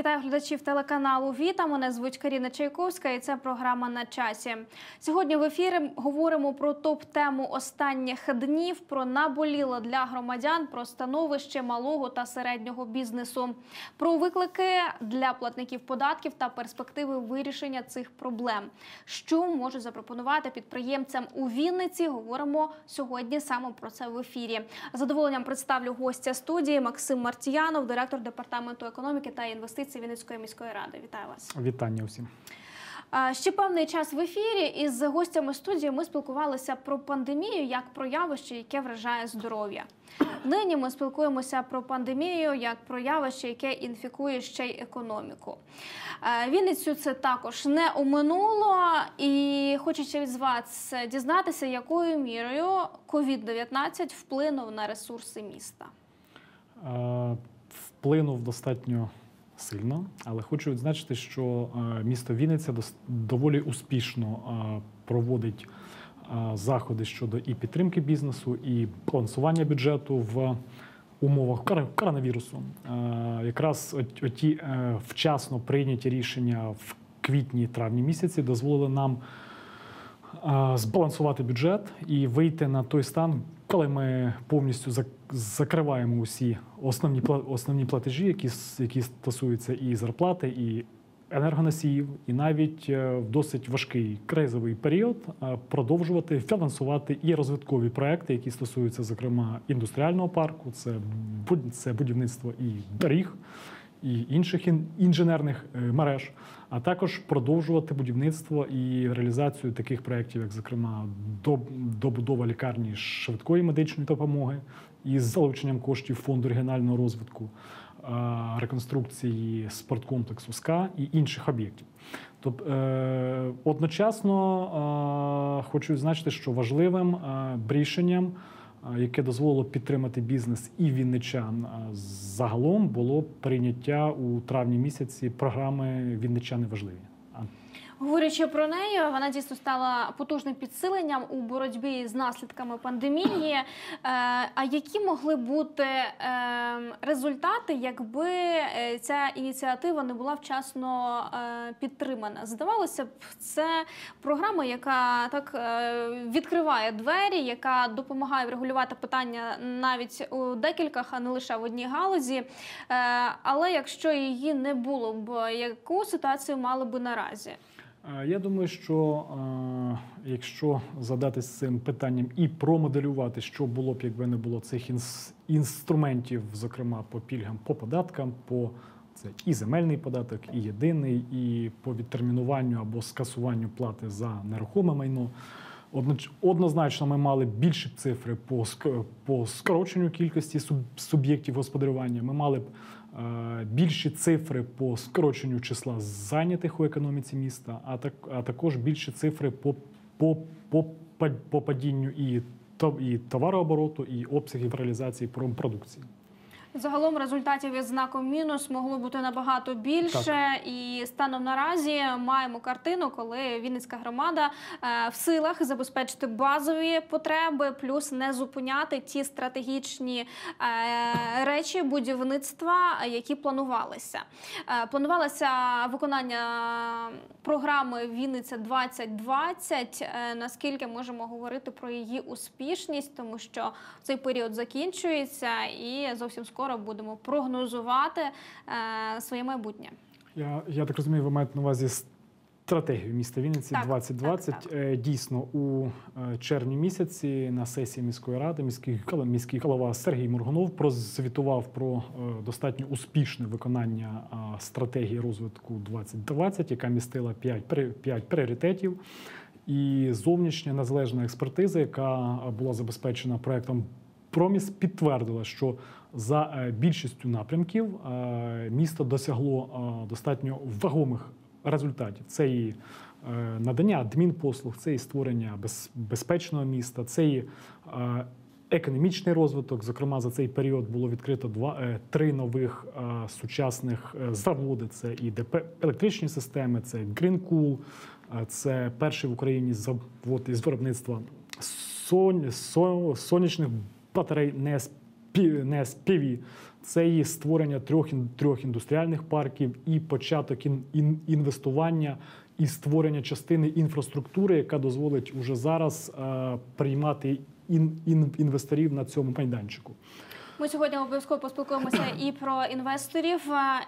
Вітаю глядачів телеканалу Віта. Мене звуть Каріна Чайковська, і це програма на часі. Сьогодні в ефірі говоримо про топ-тему останніх днів, про наболіло для громадян, про становище малого та середнього бізнесу, про виклики для платників податків та перспективи вирішення цих проблем. Що може запропонувати підприємцям у Вінниці? Говоримо сьогодні саме про це в ефірі. З Задоволенням представлю гостя студії Максим Мартіянов, директор департаменту економіки та інвестицій Вінницької міської ради. Вітаю вас. Вітання усім. Ще певний час в ефірі із гостями студії ми спілкувалися про пандемію як про явище, яке вражає здоров'я. Нині ми спілкуємося про пандемію як про явище, яке інфікує ще й економіку. Вінницю це також не оминуло, і хочеться від вас дізнатися, якою мірою COVID-19 вплинув на ресурси міста. Вплинув достатньо сильно, але хочу відзначити, що е, місто Вінниця доволі успішно е, проводить е, заходи щодо і підтримки бізнесу, і балансування бюджету в умовах коронавірусу. Якраз е, вчасно прийняті рішення в квітні-травні місяці дозволили нам збалансувати бюджет і вийти на той стан, коли ми повністю зак- закриваємо усі основні основні платежі, які які стосуються і зарплати, і енергоносіїв, і навіть е, в досить важкий кризовий період е, продовжувати фінансувати і розвиткові проекти, які стосуються, зокрема, індустріального парку, це це будівництво і доріг і інших інженерних е, мереж, а також продовжувати будівництво і реалізацію таких проєктів, як, зокрема, доб- добудова лікарні швидкої медичної допомоги із залученням коштів фонду регіонального розвитку, е, реконструкції спорткомплексу СКА і інших об'єктів. Тобто одночасно хочу відзначити, що важливим рішенням яке дозволило підтримати бізнес і вінничан загалом, було прийняття у травні місяці програми Вінничани важливі. Говорячи про неї, вона дійсно стала потужним підсиленням у боротьбі з наслідками пандемії. Е, А які могли бути е, результати, якби е, ця ініціатива не була вчасно е, підтримана? Здавалося б, це програма, яка так відкриває двері, яка допомагає врегулювати питання навіть у декількох, а не лише в одній галузі. Але якщо її не було б, яку ситуацію мали би наразі? Е, Я думаю, що е, якщо задатись цим питанням і промоделювати, що було б, якби не було цих інс- інструментів, зокрема по пільгам, по податкам, по це і земельний податок, і єдиний, і по відтермінуванню або скасуванню плати за нерухоме майно. Однозначно, ми мали більші цифри по, по скороченню кількості суб- суб'єктів господарювання. Ми мали б більші цифри по скороченню числа зайнятих у економіці міста, а, так, а також більші цифри по, по, по, по падінню і, і товарообороту, і обсягів реалізації про- продукції. Загалом результатів із знаком мінус могло бути набагато більше, і станом наразі маємо картину, коли Вінницька громада е, в силах забезпечити базові потреби, плюс не зупиняти ті стратегічні е, речі будівництва, які планувалися. Е, Планувалося виконання програми Вінниця 2020. Е, Наскільки можемо говорити про її успішність, тому що цей період закінчується, і зовсім скоро будемо прогнозувати е, своє майбутнє. Я, я так розумію, ви маєте на увазі стратегію міста Вінниці Так, 2020. так, Е, Дійсно, у е, червні місяці на сесії міської ради міський, міський голова Сергій Моргунов прозвітував про достатньо успішне виконання стратегії розвитку 2020, яка містила 5, 5 пріоритетів. І зовнішня незалежна експертиза, яка була забезпечена проектом Проміс підтвердила, що за е, більшістю напрямків е, місто досягло е, достатньо вагомих результатів. Це і надання адмінпослуг, це і створення безпечного міста, це і економічний розвиток. Зокрема, за цей період було відкрито два три нових сучасних заводи: це і ДП електричні системи, це е, це перший в Україні завод із виробництва сон, со- сонячних батарей не з не співі. це і створення трьох, трьох індустріальних парків, і початок ін- ін- інвестування, і створення частини інфраструктури, яка дозволить уже зараз е, приймати ін- ін- інвесторів на цьому майданчику. Ми сьогодні обов'язково поспілкуємося і про інвесторів,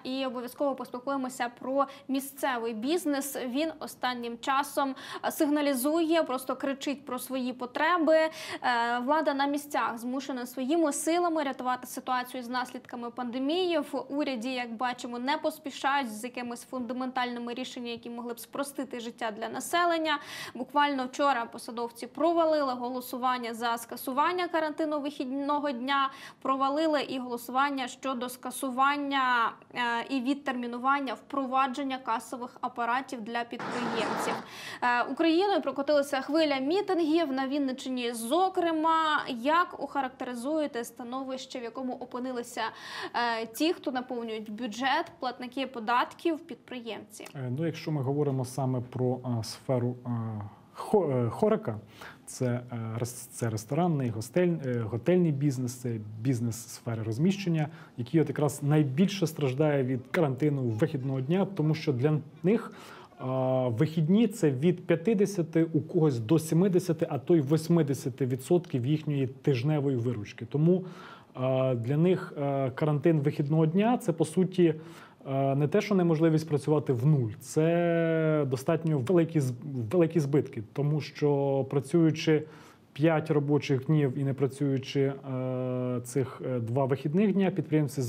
і обов'язково поспілкуємося про місцевий бізнес. Він останнім часом сигналізує, просто кричить про свої потреби. Е, Влада на місцях змушена своїми силами рятувати ситуацію з наслідками пандемії. В уряді, як бачимо, не поспішають з якимись фундаментальними рішеннями, які могли б спростити життя для населення. Буквально вчора посадовці провалили голосування за скасування карантину вихідного дня. Провалили і голосування щодо скасування е, і відтермінування впровадження касових апаратів для підприємців. Е, Україною прокотилася хвиля мітингів на Вінниччині. Зокрема, як охарактеризуєте становище, в якому опинилися е, ті, хто наповнюють бюджет, платники податків, підприємці? Ну, якщо ми говоримо саме про сферу хо- хорика, це, е, це ресторанний, гостель, е, готельний бізнес, це бізнес сфери розміщення, який от якраз найбільше страждає від карантину вихідного дня, тому що для них вихідні це від 50 у когось до 70, а то й 80% їхньої тижневої виручки. Тому для них е, карантин вихідного дня це по суті. Е, Не те, що неможливість працювати в нуль, це достатньо великі великі збитки, тому що працюючи 5 робочих днів і не працюючи е, цих е, два вихідних дня, підприємці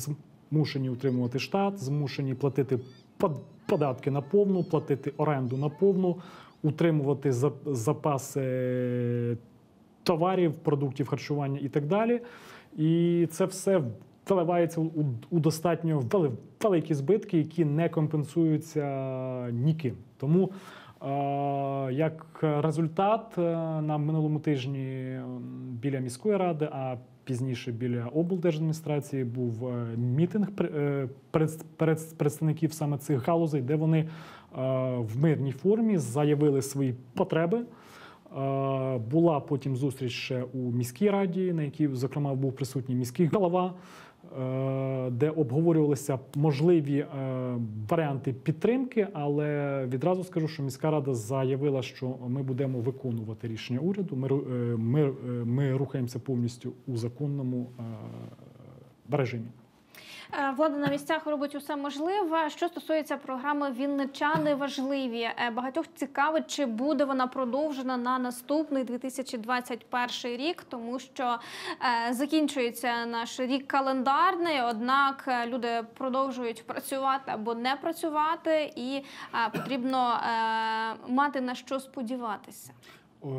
змушені утримувати штат, змушені платити под- податки на повну, платити оренду на повну, утримувати за- запаси товарів, продуктів харчування і так далі. І це все виливається у, у достатньо вели- великі збитки, які не компенсуються ніким. Тому е, як результат, е, на минулому тижні біля міської ради, а пізніше біля облдержадміністрації був е, мітинг е, представників саме цих галузей, де вони е, в мирній формі заявили свої потреби. Е, Була потім зустріч ще у міській раді, на якій, зокрема, був присутній міський голова, е, де обговорювалися можливі е, варіанти підтримки. Але відразу скажу, що міська рада заявила, що ми будемо виконувати рішення уряду. Ми, е, ми, е, ми рухаємося повністю у законному е, режимі. Е, Влада на місцях робить усе можливе. Що стосується програми Вінничани важливі. Е, Багатьох цікавить, чи буде вона продовжена на наступний 2021 рік, тому що е, закінчується наш рік календарний. Однак люди продовжують працювати або не працювати, і потрібно мати на що сподіватися. Е,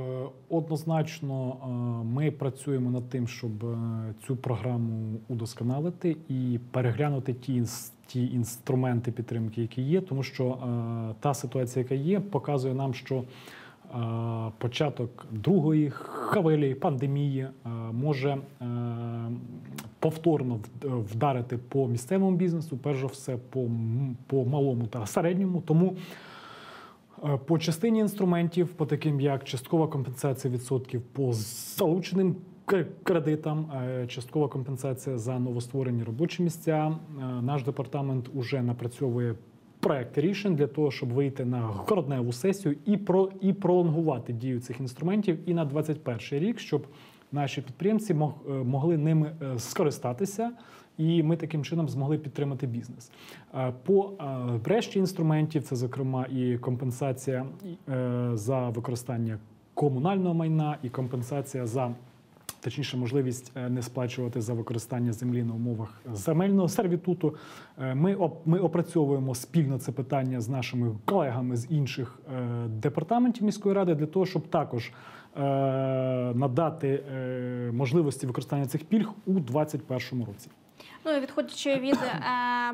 Однозначно, е, ми працюємо над тим, щоб е, цю програму удосконалити і переглянути ті, ті інструменти підтримки, які є, тому що та ситуація, яка є, показує нам, що початок другої хвилі пандемії може повторно вдарити по місцевому бізнесу, перш за все по, по малому та середньому. Тому По частині інструментів, по таким як часткова компенсація відсотків по залученим кредитам, е, часткова компенсація за новостворені робочі місця. Е, Наш департамент уже напрацьовує проекти рішень для того, щоб вийти на грудневу сесію і про і пролонгувати дію цих інструментів і на 21 рік, щоб наші підприємці мог- е, могли ними е, скористатися. І ми таким чином змогли підтримати бізнес. Е, По е, решті інструментів, це зокрема і компенсація е, за використання комунального майна, і компенсація за точніше можливість не сплачувати за використання землі на умовах земельного сервітуту. Ми ми опрацьовуємо спільно це питання з нашими колегами з інших департаментів міської ради для того, щоб також надати можливості використання цих пільг у 2021 році. Ну і відходячи від е,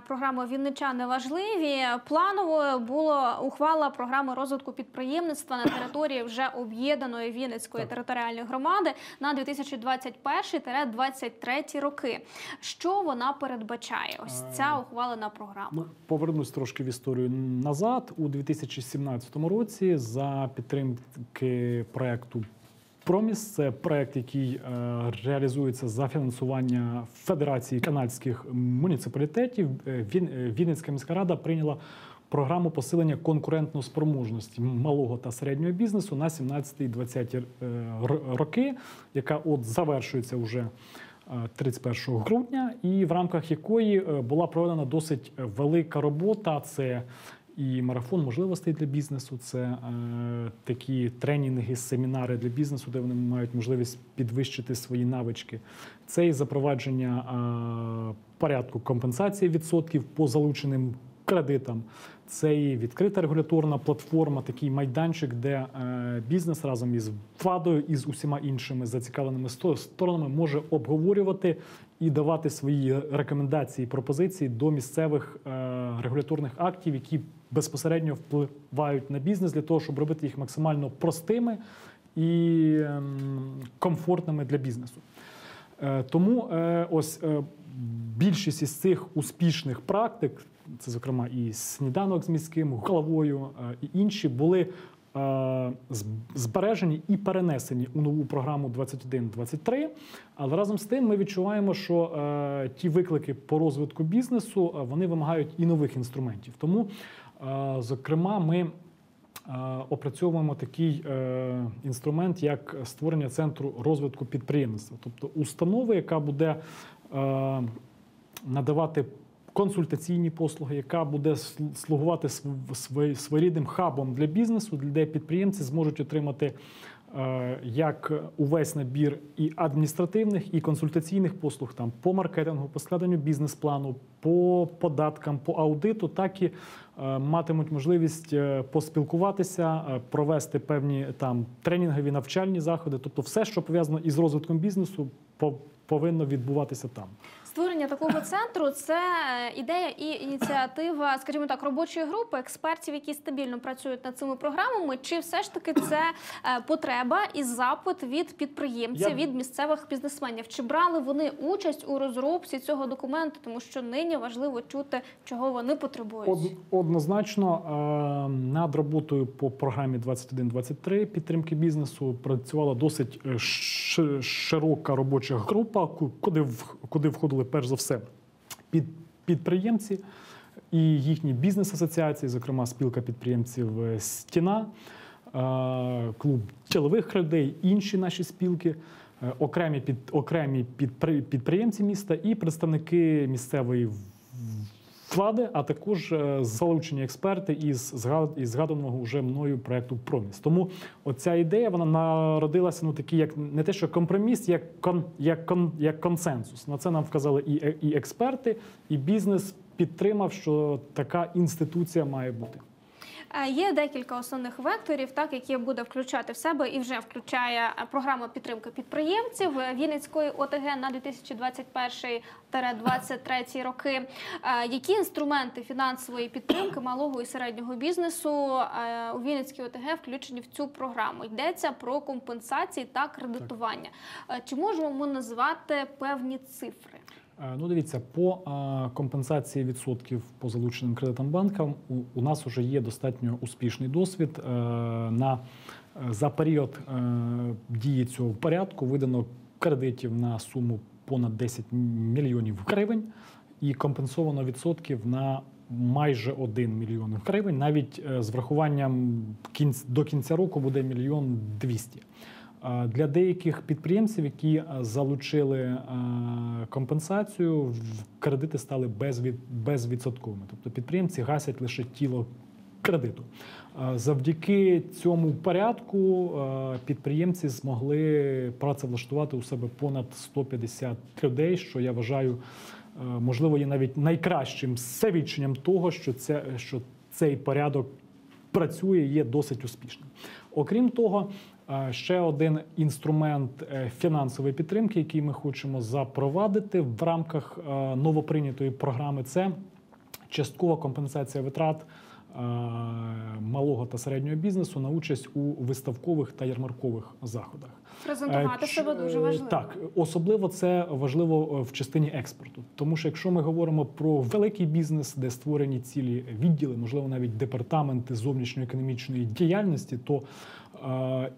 програми Вінничани важливі, плановою була ухвала програми розвитку підприємництва на території вже об'єднаної Вінницької Так. територіальної громади на 2021-2023 роки. Що вона передбачає? Ось ця ухвалена програма. Ну, повернусь трошки в історію назад. У 2017 році за підтримки проекту Проміс це проект, який е, реалізується за фінансування Федерації канадських муніципалітетів. Е, е, Вінницька міська рада прийняла програму посилення конкурентної спроможності малого та середнього бізнесу на 17-20 е, роки, яка от завершується вже е, 31 грудня, і в рамках якої була проведена досить велика робота. Це і марафон можливостей для бізнесу, це е, такі тренінги, семінари для бізнесу, де вони мають можливість підвищити свої навички. Це і запровадження е, порядку компенсації відсотків по залученим кредитам. Це і відкрита регуляторна платформа, такий майданчик, де е, бізнес разом із владою і з усіма іншими зацікавленими сторонами може обговорювати і давати свої рекомендації, пропозиції до місцевих е, регуляторних актів, які безпосередньо впливають на бізнес для того, щоб робити їх максимально простими і ем, комфортними для бізнесу. Е, Тому е, ось е, більшість із цих успішних практик, це зокрема і сніданок з міським головою, і інші, були збережені і перенесені у нову програму 21-23. Але разом з тим ми відчуваємо, що ті виклики по розвитку бізнесу вони вимагають і нових інструментів. Тому, зокрема, ми опрацьовуємо такий е, інструмент, як створення центру розвитку підприємництва, тобто установи, яка буде е, надавати консультаційні послуги, яка буде слугувати св- св- своєрідним хабом для бізнесу, де підприємці зможуть отримати е, як увесь набір і адміністративних, і консультаційних послуг там по маркетингу, по складенню бізнес-плану, по податкам, по аудиту, так і матимуть можливість е, поспілкуватися, е, провести певні там тренінгові навчальні заходи, тобто все, що пов'язано із розвитком бізнесу, по- повинно відбуватися там. Створення такого центру це е, ідея і ініціатива, скажімо так, робочої групи експертів, які стабільно працюють над цими програмами. Чи все ж таки це е, потреба і запит від підприємців, Я- від місцевих бізнесменів? Чи брали вони участь у розробці цього документу? Тому що нині важливо чути, чого вони потребують. Од- Однозначно е, над роботою по програмі 21-23 підтримки бізнесу працювала досить широка робоча група, ку- куди куди входили перш за все під підприємці і їхні бізнес-асоціації, зокрема спілка підприємців е, Стіна, е, клуб чолових людей, інші наші спілки. е, Окремі під окремі підприємці міста і представники місцевої влади, а також е, залучені експерти із згад- із згаданого вже мною проекту Проміс. Тому оця ідея вона народилася ну такі, як не те, що компроміс, як кон, як кон, як консенсус. На це нам вказали і, і експерти, і бізнес підтримав, що така інституція має бути. Є декілька основних векторів, так які буде включати в себе і вже включає програма підтримки підприємців е, Вінницької ОТГ на 2021-2023 роки. Які інструменти фінансової підтримки малого і середнього бізнесу у Вінницькій ОТГ включені в цю програму? Йдеться про компенсації та кредитування. Е, Чи можемо ми назвати певні цифри? Е, Ну, дивіться, по е, компенсації відсотків по залученим кредитам банкам у, нас вже є достатньо успішний досвід. Е, На, за період дії цього порядку видано кредитів на суму понад 10 мільйонів гривень і компенсовано відсотків на майже 1 мільйон гривень. Навіть з врахуванням до кінця року буде мільйон 200. Е, Для деяких підприємців, які залучили компенсацію, кредити стали безвід, безвідсотковими. Тобто підприємці гасять лише тіло кредиту. Завдяки цьому порядку підприємці змогли працевлаштувати у себе понад 150 людей, що я вважаю, можливо, є навіть найкращим свідченням того, що це що цей порядок працює, є досить успішним. Окрім того, ще один інструмент е, фінансової підтримки, який ми хочемо запровадити в рамках е, новоприйнятої програми, це часткова компенсація витрат е, малого та середнього бізнесу на участь у виставкових та ярмаркових заходах. Презентувати Е, себе дуже е, важливо. Так, особливо це важливо е, в частині експорту. Тому що якщо ми говоримо про великий бізнес, де створені цілі відділи, можливо, навіть департаменти зовнішньоекономічної діяльності, то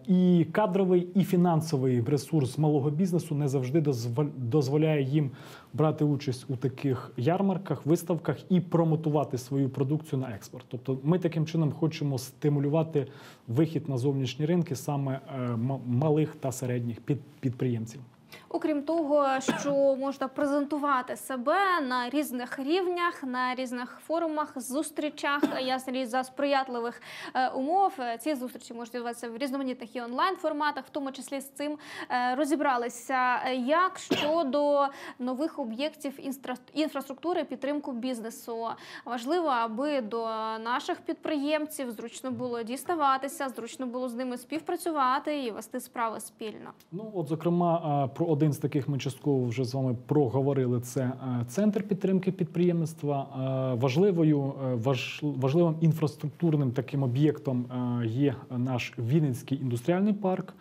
і кадровий, і фінансовий ресурс малого бізнесу не завжди дозволя- дозволяє їм брати участь у таких ярмарках, виставках і промотувати свою продукцію на експорт. Тобто, ми таким чином хочемо стимулювати вихід на зовнішні ринки саме е, малих та середніх під- підприємців. Окрім того, що можна презентувати себе на різних рівнях, на різних форумах, зустрічах, ясна річ, за сприятливих е, умов. Ці зустрічі можуть відбуватися в різноманітних і онлайн форматах, в тому числі з цим е, розібралися. Як щодо нових об'єктів інфраструктури підтримку бізнесу, важливо, аби до наших підприємців зручно було діставатися, зручно було з ними співпрацювати і вести справи спільно. Ну, от, зокрема, е, про один з таких ми частково вже з вами проговорили. Це е, центр підтримки підприємництва. Е, Важливою е, важливим інфраструктурним таким об'єктом є наш Вінницький індустріальний парк.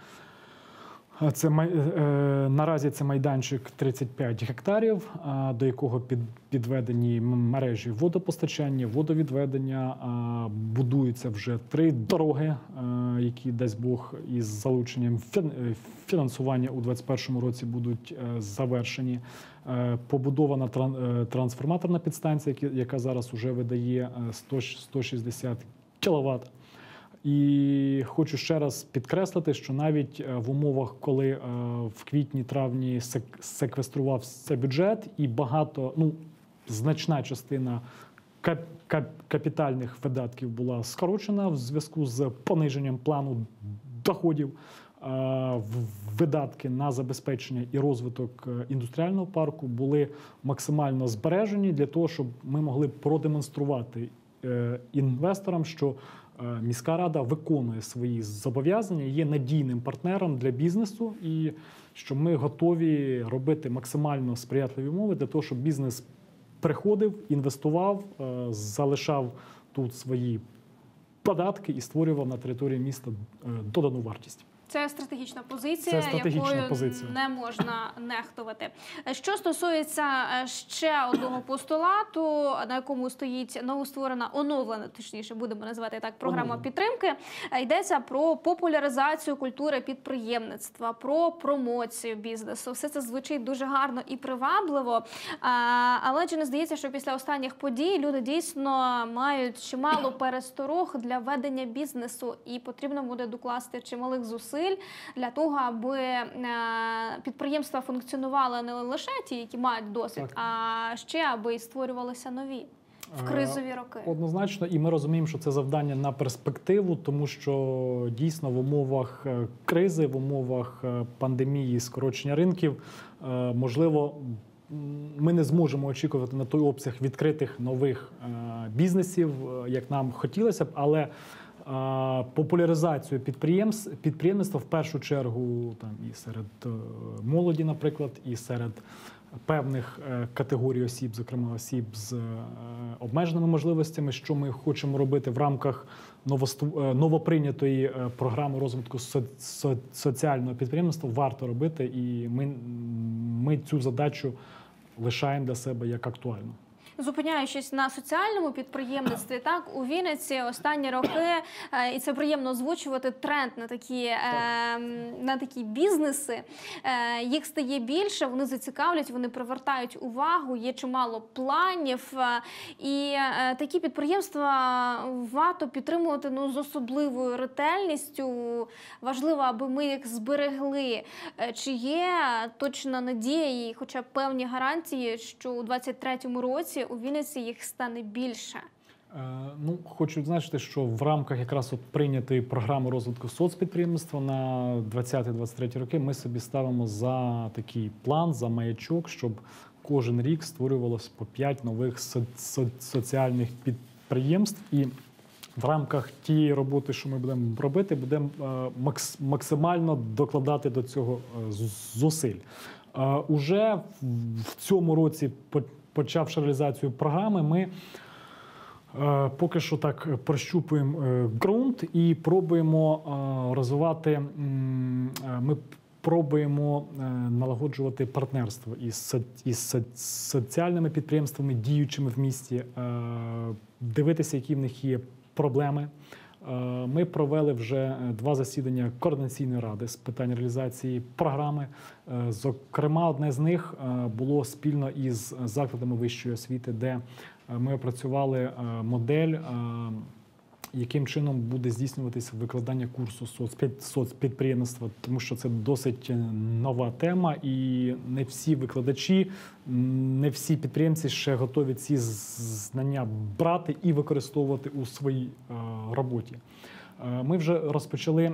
Е, Це май- е, наразі це майданчик 35 гектарів, е, до якого під, підведені мережі водопостачання, водовідведення. е, Будуються вже три дороги, е, які дасть Бог із залученням фін- е, фінансування у 2021 році будуть е, завершені. Е, Побудована тран- е, трансформаторна підстанція, яка- зараз вже видає е, 100 160 кВт. І хочу ще раз підкреслити, що навіть е, в умовах, коли е, в квітні-травні сек- секвеструвався бюджет, і багато, ну значна частина кап- кап- капітальних видатків була скорочена в зв'язку з пониженням плану доходів. е, Видатки на забезпечення і розвиток індустріального парку були максимально збережені для того, щоб ми могли продемонструвати інвесторам, що е, міська рада виконує свої зобов'язання, є надійним партнером для бізнесу, і що ми готові робити максимально сприятливі умови для того, щоб бізнес приходив, інвестував, е, залишав тут свої податки і створював на території міста е, додану вартість. Це стратегічна позиція, Це стратегічна якою позиція. не можна нехтувати. Що стосується е, ще одного постулату, на якому стоїть новостворена, оновлена, точніше, будемо називати так, програма Оновлена. підтримки, е, йдеться про популяризацію культури підприємництва, про промоцію бізнесу. Все це звучить дуже гарно і привабливо. Але чи не здається, що після останніх подій люди дійсно мають чимало пересторог для ведення бізнесу, і потрібно буде докласти чималих зусиль для того, аби е, підприємства функціонували не лише ті, які мають досвід, Так. а ще аби і створювалися нові в Е, кризові роки. Однозначно, і ми розуміємо, що це завдання на перспективу, тому що дійсно в умовах е, кризи, в умовах пандемії, скорочення ринків, можливо, ми не зможемо очікувати на той обсяг відкритих нових бізнесів, як нам хотілося б, але популяризацію підприємств підприємництва в першу чергу там і серед е, молоді, наприклад, і серед певних е, категорій осіб, зокрема осіб з е, обмеженими можливостями, що ми хочемо робити в рамках новоприйнятої програми розвитку со- со- соціального підприємництва, варто робити, і ми, ми цю задачу лишаємо для себе як актуальну. Зупиняючись на соціальному підприємництві, так у Вінниці останні роки, е, і це приємно озвучувати тренд на такі, е, на такі бізнеси. Е, Їх стає більше, вони зацікавлять, вони привертають увагу, є чимало планів. І такі підприємства варто підтримувати ну, з особливою ретельністю. Важливо, аби ми їх зберегли. Чи є точна надія і хоча б певні гарантії, що у 23-му році у Вінниці їх стане більше? Е, Ну, хочу відзначити, що в рамках якраз от прийнятої програми розвитку соцпідприємництва на 20-23 роки ми собі ставимо за такий план, за маячок, щоб кожен рік створювалось по 5 нових со- со- соціальних підприємств. І в рамках тієї роботи, що ми будемо робити, будемо е, макс- максимально докладати до цього е, зусиль. Уже в- в цьому році, по- почавши реалізацію програми, ми Е, Поки що так е, прощупуємо е, ґрунт і пробуємо розвивати. Ми пробуємо налагоджувати партнерство із, із соціальними підприємствами, діючими в місті, дивитися, які в них є проблеми. Е, Ми провели вже е, два засідання координаційної ради з питань реалізації програми. Е, Зокрема, одне з них було спільно із закладами вищої освіти, де ми опрацювали модель, яким чином буде здійснюватися викладання курсу соцпід- тому що це досить е, нова тема, і не всі викладачі, не всі підприємці ще готові ці знання брати і використовувати у своїй е, роботі. Е, Ми вже розпочали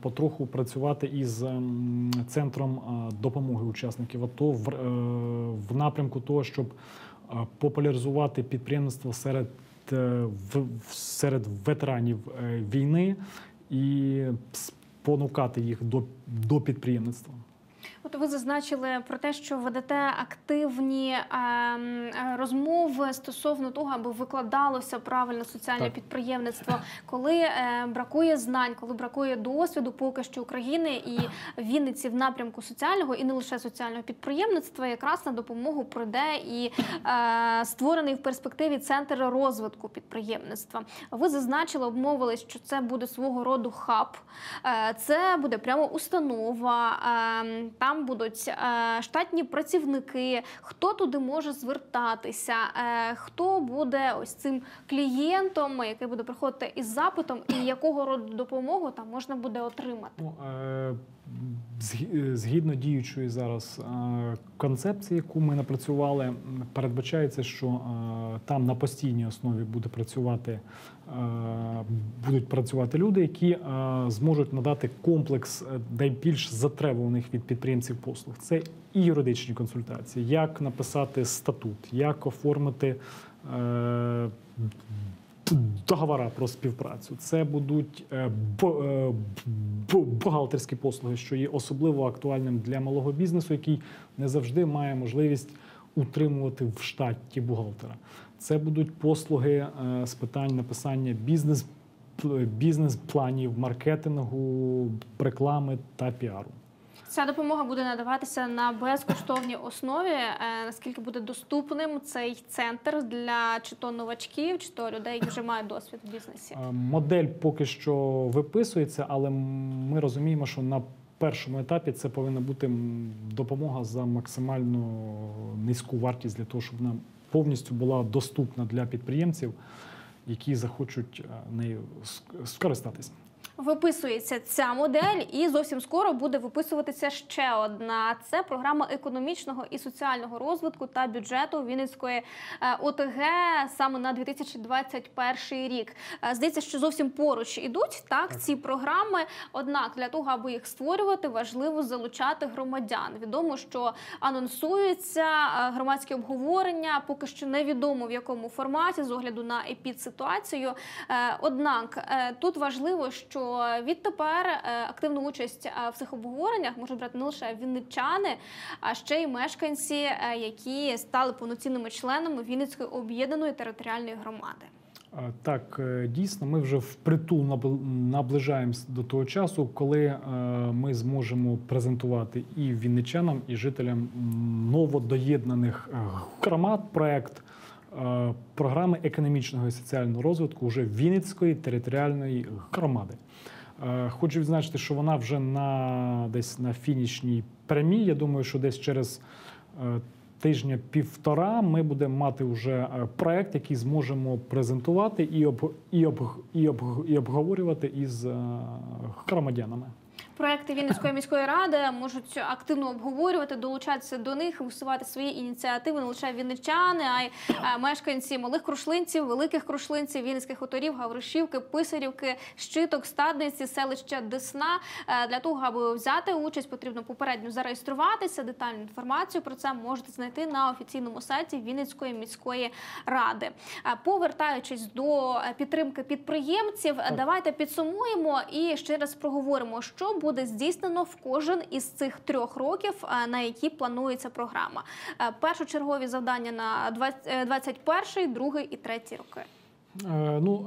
потроху працювати із ем, центром допомоги учасників АТО в, напрямку того, щоб популяризувати підприємництво серед, серед ветеранів е, війни і спонукати їх до, до підприємництва. От ви зазначили про те, що ведете активні ем, розмови стосовно того, аби викладалося правильно соціальне Так. підприємництво, коли е, бракує знань, коли бракує досвіду, поки що України і Вінниці в напрямку соціального і не лише соціального підприємництва, якраз на допомогу прийде і е, створений в перспективі центр розвитку підприємництва. Ви зазначили, обмовились, що це буде свого роду хаб. Е, Це буде прямо установа. е, Там будуть е, штатні працівники. Хто туди може звертатися? Е, Хто буде ось цим клієнтом, який буде приходити із запитом, і якого роду допомогу там можна буде отримати? Ну, е, згідно діючої зараз е, концепції, яку ми напрацювали, передбачається, що е, там на постійній основі буде працювати, е, будуть працювати люди, які е, зможуть надати комплекс е, найбільш затребуваних від підприємців послуг. Це і юридичні консультації, як написати статут, як оформити. Договора про співпрацю. Це будуть е, е, бу- бухгалтерські послуги, що є особливо актуальним для малого бізнесу, який не завжди має можливість утримувати в штаті бухгалтера. Це будуть послуги е, з питань написання бізнес бізнес-планів, маркетингу, реклами та піару. Ця допомога буде надаватися на безкоштовній основі. Е, Наскільки буде доступним цей центр для чи то новачків, чи то людей, які вже мають досвід в бізнесі? Е, Модель поки що виписується, але ми розуміємо, що на першому етапі це повинна бути допомога за максимально низьку вартість для того, щоб вона повністю була доступна для підприємців, які захочуть е, нею ск- скористатися. Виписується ця модель, і зовсім скоро буде виписуватися ще одна. Це програма економічного і соціального розвитку та бюджету Вінницької е, ОТГ саме на 2021 рік. Е, Здається, що зовсім поруч ідуть так ці програми. Однак для того, аби їх створювати, важливо залучати громадян. Відомо, що анонсуються е, громадські обговорення. Поки що невідомо в якому форматі з огляду на епідситуацію. Однак тут важливо, що відтепер е, активну участь е, в цих обговореннях можуть брати не лише вінничани, а ще й мешканці, е, які стали повноцінними членами Вінницької об'єднаної територіальної громади. Так, дійсно, ми вже впритул наближаємось до того часу, коли ми зможемо презентувати і вінничанам, і жителям новодоєднаних громад проект програми економічного і соціального розвитку вже Вінницької територіальної громади. Е, Хочу відзначити, що вона вже на десь на фінішній прямій. Я думаю, що десь через е, тижня півтора ми будемо мати вже е, проект, який зможемо презентувати і об, і об, і об, і обговорювати із е, громадянами. Проекти Вінницької міської ради можуть активно обговорювати, долучатися до них, висувати свої ініціативи не лише вінничани, а й е, мешканці малих крушлинців, великих крушлинців, вінницьких хуторів, Гавришівки, Писарівки, Щиток, Стадниці, селища Десна. Е, Для того, аби взяти участь, потрібно попередньо зареєструватися. Детальну інформацію про це можете знайти на офіційному сайті Вінницької міської ради. Е, Повертаючись до підтримки підприємців, давайте підсумуємо і ще раз проговоримо, що буде здійснено в кожен із цих трьох років, е, на які планується програма. Е, Першочергові завдання на 21, другий і третій роки. Е, Ну,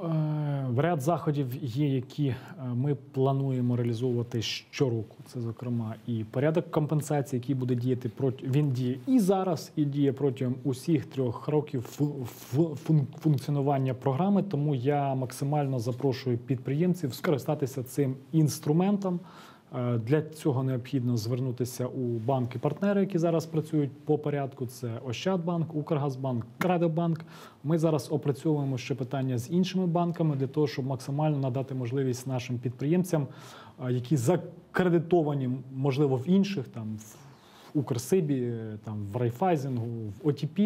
е, ряд заходів є, які е, ми плануємо реалізовувати щороку. Це, зокрема, і порядок компенсації, який буде діяти проти він діє і зараз, і діє протягом усіх трьох років фу- фу- функціонування програми. Тому я максимально запрошую підприємців скористатися цим інструментом. Е, Для цього необхідно звернутися у банки-партнери, які зараз працюють по порядку. Це Ощадбанк, Укргазбанк, Кредобанк. Ми зараз опрацьовуємо ще питання з іншими банками для того, щоб максимально надати можливість нашим підприємцям, е, які закредитовані, можливо, в інших там в Укрсибі, е, там в Райфайзингу, в ОТП,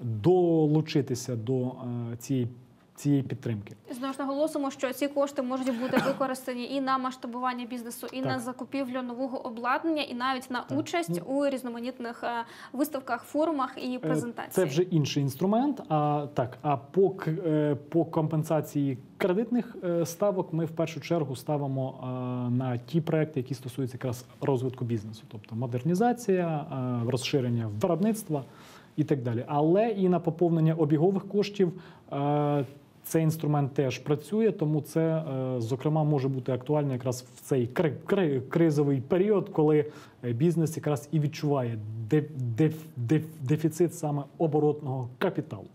долучитися до цієї, цієї підтримки. Знову ж наголосимо, що ці кошти можуть бути використані і на масштабування бізнесу, і Так. на закупівлю нового обладнання, і навіть на Так. участь у різноманітних е, виставках, форумах і Е, презентаціях. Це вже інший інструмент. А так, а по, е, по компенсації кредитних ставок ми в першу чергу ставимо на ті проекти, які стосуються якраз розвитку бізнесу, тобто модернізація, розширення виробництва і так далі. Але і на поповнення обігових коштів. Е, Цей інструмент теж працює, тому це е, зокрема може бути актуально якраз в цей кри- кри- кризовий період, коли е, бізнес якраз і відчуває деф деф- деф- дефіцит саме оборотного капіталу.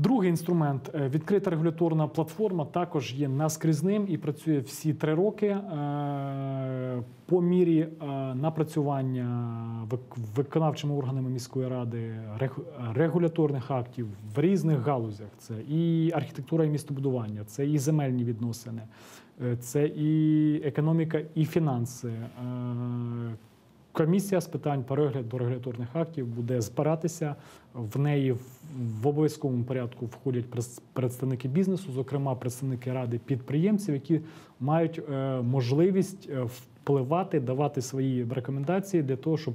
Другий інструмент е, відкрита регуляторна платформа також є наскрізним і працює всі три роки е, по мірі е, напрацювання виконавчими органами міської ради рег- регуляторних актів в різних галузях. Це і архітектура і містобудування, це і земельні відносини, це і економіка, і фінанси. Комісія з питань перегляду регуляторних актів буде збиратися. В неї в- обов'язковому порядку входять представники бізнесу, зокрема представники ради підприємців, які мають е, можливість е, впливати, давати свої рекомендації для того, щоб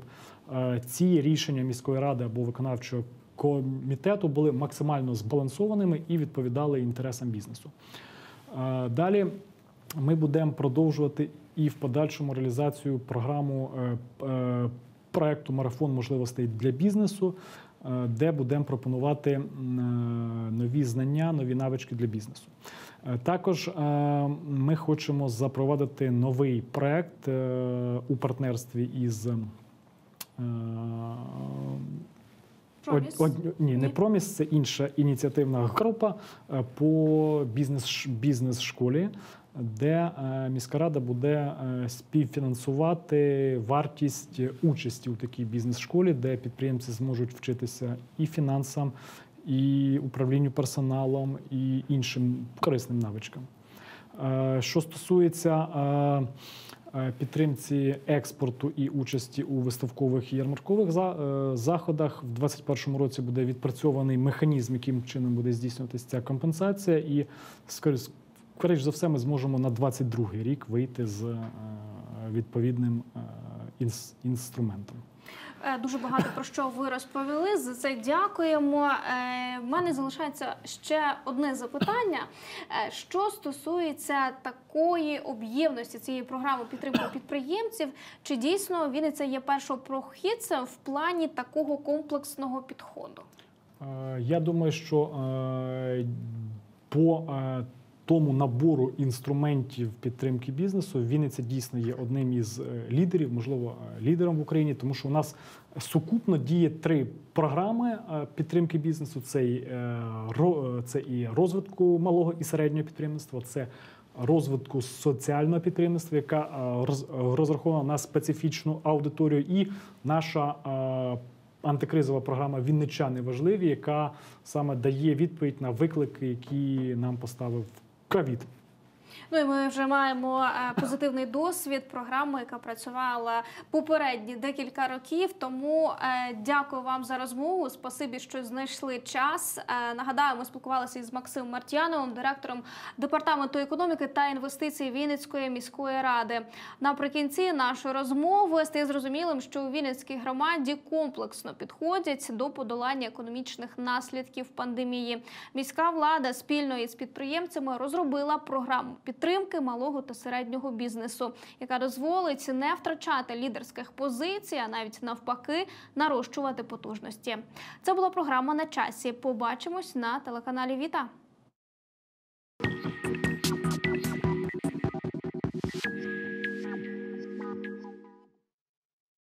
е, ці рішення міської ради або виконавчого комітету були максимально збалансованими і відповідали інтересам бізнесу. Далі ми будемо продовжувати і в подальшому реалізацію програму е, е, проекту Марафон можливостей для бізнесу, е, де будемо пропонувати нові знання, нові навички для бізнесу. Також ми хочемо запровадити новий проект у партнерстві із. Проміс? Од- од- ні, не Проміс, це інша ініціативна група по бізнес бізнес-школі, де е, міська рада буде е, співфінансувати вартість участі у такій бізнес-школі, де підприємці зможуть вчитися і фінансам, і управлінню персоналом, і іншим корисним навичкам. Е, Що стосується підтримці експорту і участі у виставкових і ярмаркових заходах, в 2021 році буде відпрацьований механізм, яким чином буде здійснюватися ця компенсація, і скоріш, скоріш за все, ми зможемо на 2022 рік вийти з е, відповідним е, інструментом. Е, Дуже багато про що ви розповіли. За це дякуємо. В мене залишається ще одне запитання. Що стосується такої об'ємності цієї програми підтримки підприємців, чи дійсно Вінниця є першопрохідцем в плані такого комплексного підходу? Я думаю, що по тому набору інструментів підтримки бізнесу Вінниця дійсно є одним із е, лідерів, можливо, е, лідером в Україні, тому що у нас сукупно діє три програми е, підтримки бізнесу: це і, це і розвитку малого і середнього підприємництва, це розвитку соціального підприємництва, яка розрахована на специфічну аудиторію, і наша антикризова програма Вінничани важливі, яка саме дає відповідь на виклики, які нам поставив ковід. Ну і ми вже маємо е, позитивний досвід програми, яка працювала попередні декілька років. Тому е, дякую вам за розмову. Спасибі, що знайшли час. Е, Нагадаю, ми спілкувалися із Максимом Мартьяновим, директором департаменту економіки та інвестицій Вінницької міської ради. Наприкінці нашої розмови стає зрозумілим, що у Вінницькій громаді комплексно підходять до подолання економічних наслідків пандемії. Міська влада спільно із підприємцями розробила програму програму підтримки малого та середнього бізнесу, яка дозволить не втрачати лідерських позицій, а навіть навпаки нарощувати потужності. Це була програма на часі. Побачимось на телеканалі Віта.